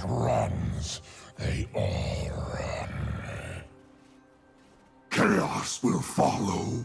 that runs, they all run. Chaos will follow.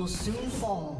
Will soon fall.